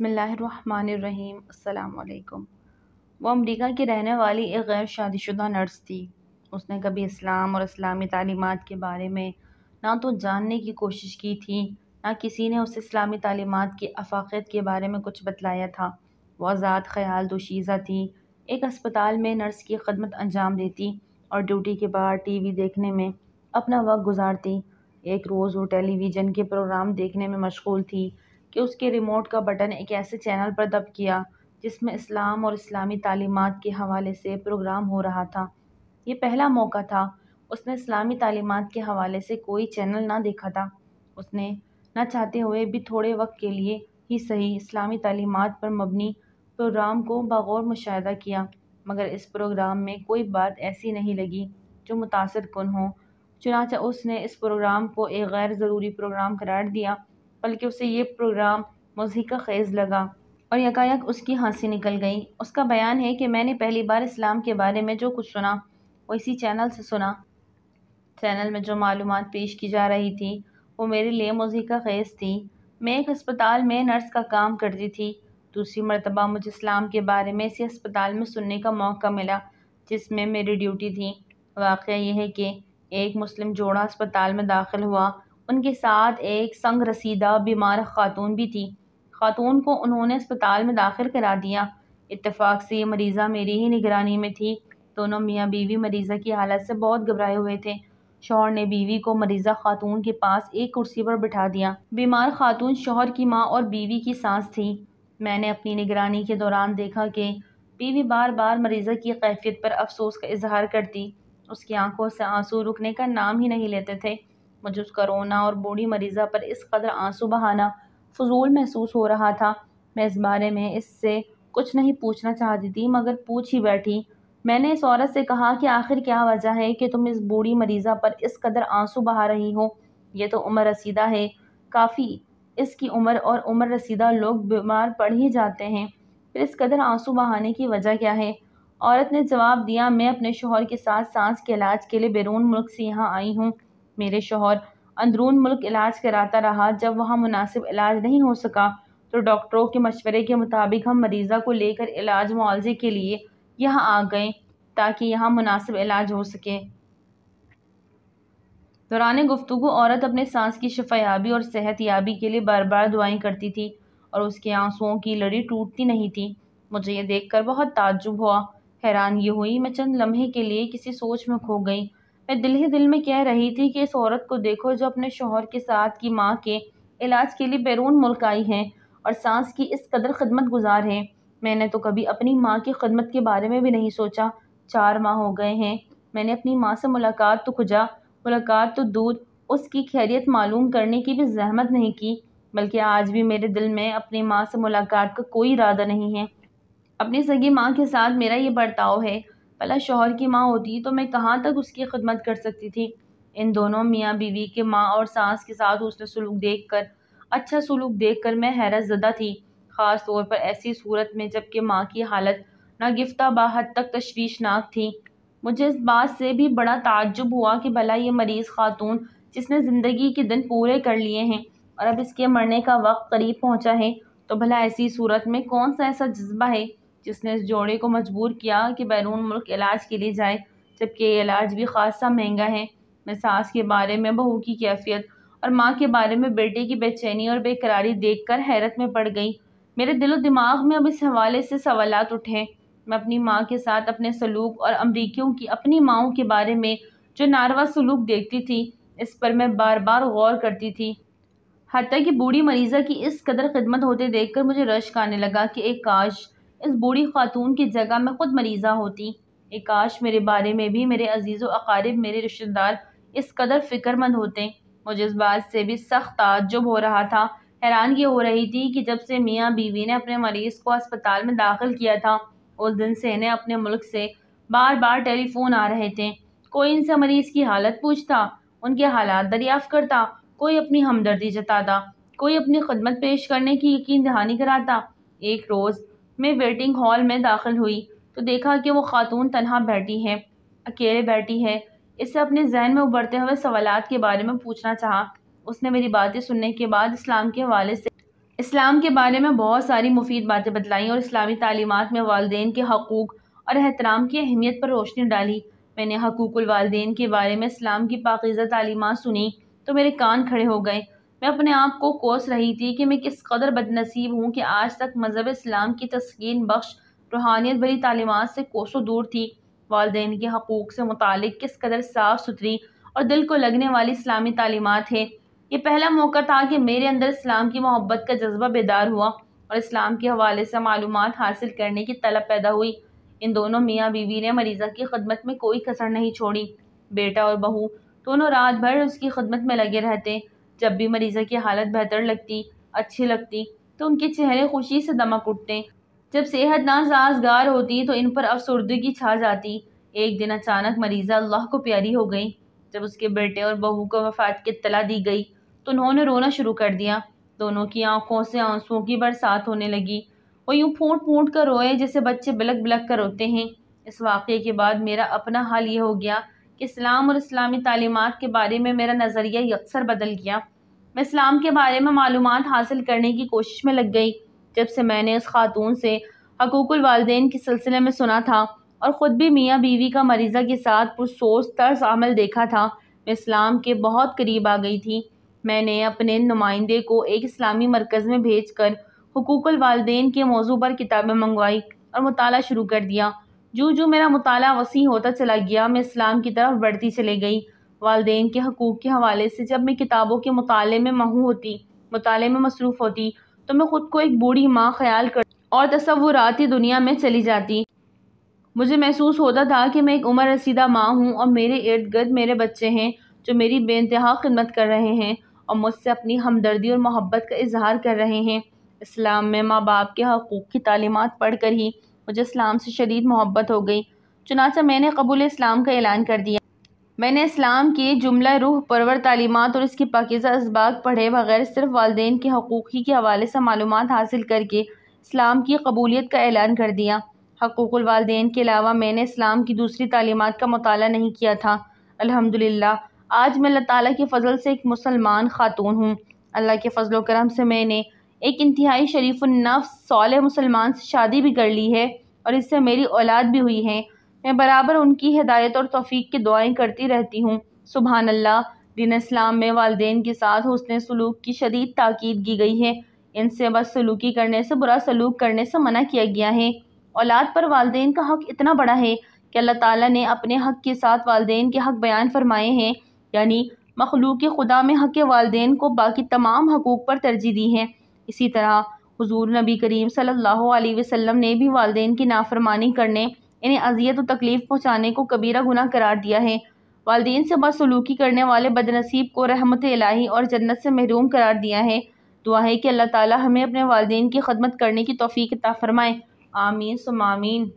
बसमीम अल्लाम वो अमरीका की रहने वाली एक गैर शादीशुदा नर्स थी। उसने कभी इस्लाम और इस्लामी तालीमत के बारे में ना तो जानने की कोशिश की थी, ना किसी ने उसे इस्लामी तालीमत की अफ़ाक़त के बारे में कुछ बतलाया था। वो आज़ाद ख्याल दोशीज़ा थी, एक अस्पताल में नर्स की खदमत अंजाम देती और ड्यूटी के बाद टी वी देखने में अपना वक्त गुजारती। एक रोज़ वो टेलीविज़न के प्रोग्राम देखने में मशगूल थी कि उसके रिमोट का बटन एक ऐसे चैनल पर दब किया, जिसमें इस्लाम और इस्लामी तालीमत के हवाले से प्रोग्राम हो रहा था। ये पहला मौका था, उसने इस्लामी तालीमत के हवाले से कोई चैनल ना देखा था। उसने न चाहते हुए भी थोड़े वक्त के लिए ही सही इस्लामी तालीमत पर मबनी प्रोग्राम को बगौर मुशाह किया, मगर इस प्रोग्राम में कोई बात ऐसी नहीं लगी जो मुतासर कन हो। चुनाचा उसने इस प्रोग्राम को एक गैर ज़रूरी प्रोग्राम करार दिया बल्कि उसे ये प्रोग्राम मज़ीका ख़ेज़ लगा और यकायक उसकी हँसी निकल गई। उसका बयान है कि मैंने पहली बार इस्लाम के बारे में जो कुछ सुना, वो इसी चैनल से सुना। चैनल में जो मालूम पेश की जा रही थी, वो मेरे लिए मज़ीका ख़ेज़ थी। मैं एक अस्पताल में नर्स का काम करती थी। दूसरी मरतबा मुझे इस्लाम के बारे में इसी अस्पताल में सुनने का मौका मिला, जिसमें मेरी ड्यूटी थी। वाक़ यह है कि एक मुस्लिम जोड़ा अस्पताल में दाखिल हुआ उनके साथ एक संग रसीदा बीमार खातून भी थी। खातून को उन्होंने अस्पताल में दाखिल करा दिया। इत्तेफाक से मरीज़ा मेरी ही निगरानी में थी। दोनों मियाँ बीवी मरीज़ा की हालत से बहुत घबराए हुए थे। शोहर ने बीवी को मरीज़ा खातून के पास एक कुर्सी पर बिठा दिया। बीमार खातून शोहर की माँ और बीवी की सांस थी। मैंने अपनी निगरानी के दौरान देखा कि बीवी बार बार मरीज़ा की कैफियत पर अफसोस का इजहार करती। उसकी आँखों से आँसू रुकने का नाम ही नहीं लेते थे। मुझे रोना और बूढ़ी मरीज़ा पर इस कदर आँसू बहाना फजूल महसूस हो रहा था। मैं इस बारे में इससे कुछ नहीं पूछना चाहती थी, मगर पूछ ही बैठी। मैंने इस औरत से कहा कि आखिर क्या वजह है कि तुम इस बूढ़ी मरीज़ा पर इस कदर आँसू बहा रही हो? ये तो उम्र रसीदा है। काफ़ी इसकी उम्र और उम्र रसीदा लोग बीमार पड़ ही जाते हैं। फिर इस कदर आँसू बहाने की वजह क्या है? औरत ने जवाब दिया, मैं अपने शोहर के साथ सांस के इलाज के लिए बैरून मुल्क से यहाँ आई हूँ। मेरे शोहर अंदरून मुल्क इलाज कराता रहा, जब वहाँ मुनासिब इलाज नहीं हो सका तो डॉक्टरों के मशवरे के मुताबिक हम मरीज़ा को लेकर इलाज मुआवजे के लिए यहाँ आ गए, ताकि यहाँ मुनासिब इलाज हो सके। दौरान गुफ्तु औरत अपने सांस की शफायाबी और सेहत याबी के लिए बार बार दुआएँ करती थी और उसके आंसुओं की लड़ी टूटती नहीं थी। मुझे ये देखकर बहुत ताज्जुब हुआ। हैरान ये हुई, मैं चंद लम्हे के लिए किसी सोच में खो गई। मैं दिल ही दिल में कह रही थी कि इस औरत को देखो जो अपने शोहर के साथ की माँ के इलाज के लिए बैरून मुल्क आई है और सांस की इस कदर खदमत गुजार है। मैंने तो कभी अपनी माँ की खदमत के बारे में भी नहीं सोचा। चार माह हो गए हैं। मैंने अपनी माँ से मुलाकात तो खुजा, मुलाकात तो दूर, उसकी खैरियत मालूम करने की भी जहमत नहीं की, बल्कि आज भी मेरे दिल में अपनी माँ से मुलाकात का कोई इरादा नहीं है। अपनी सगी माँ के साथ मेरा ये बर्ताव है भला शोहर की माँ होती तो मैं कहाँ तक उसकी खिदमत कर सकती थी? इन दोनों मियाँ बीवी के माँ और सास के साथ उसने सलूक देख कर अच्छा सलूक देख कर मैं हैरत ज़दा थी। ख़ास तौर पर ऐसी सूरत में जबकि माँ की हालत गिफ्ता बाहद तक तशवीशनाक थी। मुझे इस बात से भी बड़ा ताज्जुब हुआ कि भला ये मरीज़ खातून जिसने ज़िंदगी के दिन पूरे कर लिए हैं और अब इसके मरने का वक्त करीब पहुँचा है तो भला ऐसी सूरत में कौन सा ऐसा जज्बा है? जिसने इस जोड़े को मजबूर किया कि बैरून मुल्क इलाज के लिए जाए, जबकि ये इलाज भी खासा महँगा है। मैं सास के बारे में, बहू की कैफियत और माँ के बारे में बेटे की बेचैनी और बेकरारी देख कर हैरत में पड़ गई। मेरे दिलो दिमाग में अब इस हवाले से सवाल उठे। मैं अपनी माँ के साथ अपने सलूक और अमरीकियों की अपनी माओं के बारे में जो नारवा सलूक देखती थी, इस पर मैं बार बार गौर करती थी। हती कि बूढ़ी मरीज़ा की इस कदर खिदमत होते देखकर मुझे रश्क आने लगा कि एक काश इस बूढ़ी खातून की जगह मैं ख़ुद मरीज़ा होती। एक काश मेरे बारे में भी मेरे अज़ीज़ अकारिब, मेरे रिश्तेदार इस कदर फ़िक्रमंद होते। मुझे इस बात से भी सख्त ताजुब हो रहा था। हैरान हैरानगी हो रही थी कि जब से मियाँ बीवी ने अपने मरीज़ को अस्पताल में दाखिल किया था, उस दिन से इन्हें अपने मुल्क से बार बार टेलीफोन आ रहे थे। कोई इनसे मरीज़ की हालत पूछता, उनके हालात दरियाफ़ करता, कोई अपनी हमदर्दी जताता, कोई अपनी खदमत पेश करने की यकीन दहानी कराता। एक रोज़ मैं वेटिंग हॉल में दाखिल हुई तो देखा कि वो खातून तनहा बैठी है, अकेले बैठी है। इससे अपने जहन में उभरते हुए सवाल के बारे में पूछना चाहा। उसने मेरी बातें सुनने के बाद इस्लाम के हवाले से इस्लाम के बारे में बहुत सारी मुफीद बातें बतलाईं और इस्लामी तालीमत में वालदेन के हकूक़ और एहतराम की अहमियत पर रोशनी डाली। मैंने हकूक़ुल वालदेन के बारे में इस्लाम की पाकिज़ा तालीमत सुनी तो मेरे कान खड़े हो गए। मैं अपने आप को कोस रही थी कि मैं किस कदर बदनसीब हूँ कि आज तक मज़हब इस्लाम की तस्किन बख्श रूहानियत भरी तालीमत से कोसों दूर थी। वालदेन के हकूक़ से मुतल किस कदर साफ़ सुथरी और दिल को लगने वाली इस्लामी तालीमत है। ये पहला मौका था कि मेरे अंदर इस्लाम की मोहब्बत का जज्बा बेदार हुआ और इस्लाम के हवाले से मालूम हासिल करने की तलब पैदा हुई। इन दोनों मियाँ बीवी ने मरीज़ा की खदमत में कोई कसर नहीं छोड़ी। बेटा और बहू दोनों रात भर उसकी खदमत में लगे रहते। जब भी मरीज़ा की हालत बेहतर लगती, अच्छी लगती तो उनके चेहरे खुशी से दमक उठते। जब सेहत ना नासाजगार होती तो इन पर अफसरदगी छा जाती। एक दिन अचानक मरीज़ा अल्लाह को प्यारी हो गई। जब उसके बेटे और बहू को वफ़ात की इतला दी गई तो उन्होंने रोना शुरू कर दिया। दोनों की आँखों से आंसुओं की बरसात होने लगी। वो यूँ फूट फूट कर रोए जैसे बच्चे बिलक बिलक कर रोते हैं। इस वाक़े के बाद मेरा अपना हाल ये हो गया इस्लाम और इस्लामी तालीमत के बारे में मेरा नज़रिया अक्सर बदल गया। मैं इस्लाम के बारे में मालूम हासिल करने की कोशिश में लग गई, जब से मैंने उस खातून से हकूक़ुल वालदेन के सिलसिले में सुना था और ख़ुद भी मियाँ बीवी का मरीज़ा के साथ पुरसोच तर्स अमल देखा था। मैं इस्लाम के बहुत करीब आ गई थी। मैंने अपने नुमाइंदे को एक इस्लामी मरकज़ में भेज कर हकूक़ुल वालदेन के मौजू पर किताबें मंगवाई और मताल शुरू कर दिया। जो जो मेरा मताल वसी होता चला गया। मैं इस्लाम की तरफ़ बढ़ती चली गई। वालदेन के हकूक़ के हवाले से जब मैं किताबों के मुताले में महू होती, मुताले में मसरूफ़ होती तो मैं ख़ुद को एक बूढ़ी माँ ख्याल कर और तस्वुराती दुनिया में चली जाती। मुझे महसूस होता था कि मैं एक उम्र रसीदा माँ हूँ और मेरे इर्द गिर्द मेरे बच्चे हैं जो मेरी बेानतहा खिदमत कर रहे हैं और मुझसे अपनी हमदर्दी और मोहब्बत का इजहार कर रहे हैं। इस्लाम में माँ बाप के हकूक़ की तालीमत पढ़ कर ही मुझे इस्लाम से शदीद मोहब्बत हो गई। चुनाचा मैंने कबूल इस्लाम का ऐलान कर दिया। मैंने इस्लाम की जुमला रूह, परवर तालीमत और इसकी पाकिज़ा इसबाक पढ़े बगैर सिर्फ़ वालदेन के हकूक़ी के हवाले से मालूम हासिल करके इस्लाम की कबूलियत का ऐलान कर दिया। हकूक़ुल वालदेन के अलावा मैंने इस्लाम की दूसरी तालीमत का मताल नहीं किया था। अल्हम्दुलिल्लाह, आज मैं अल्लाह ताला के फ़ज़ल से एक मुसलमान ख़ातून हूँ। अल्लाह के फ़ज़ल करम से मैंने एक इंतहाई शरीफ शरीफ़नफ्स साल मुसलमान से शादी भी कर ली है और इससे मेरी औलाद भी हुई है। मैं बराबर उनकी हिदायत और तोफ़ी की दुआएँ करती रहती हूँ। सुबहान अल्लाह दिन इस्लाम में वालदेन के साथ हुसन सलूक की शदीद ताकीद की गई है। इनसे बस सलूकी करने से बुरा सलूक करने से मना किया गया है। औलाद पर वालदेन का हक़ इतना बड़ा है कि अल्लाह ताला ने अपने हक़ के साथ वालदेन के हक़ बयान फरमाए हैं। यानी मखलूक खुदा में हक़ वालदेन को बाकी तमाम हकूक़ पर तरजीह दी है। इसी तरह हजूर नबी करीम सल्लल्लाहु अलैहि वसल्लम ने भी वालदे की नाफरमानी करने, इन्हें अजियत व तकलीफ़ पहुँचाने को कबीरा गुना करार दिया है। वालदे से बदसलूकी करने वाले बदनसीब को रहमत इलाही और जन्नत से महरूम करार दिया है। दुआ है कि अल्लाह ताला हमें अपने वालदेन की खदमत करने की तोफ़ी ता फ़रमाए। आमीन सुमामीन